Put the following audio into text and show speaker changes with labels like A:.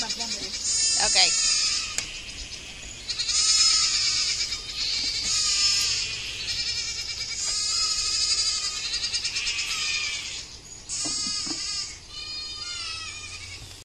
A: Okay.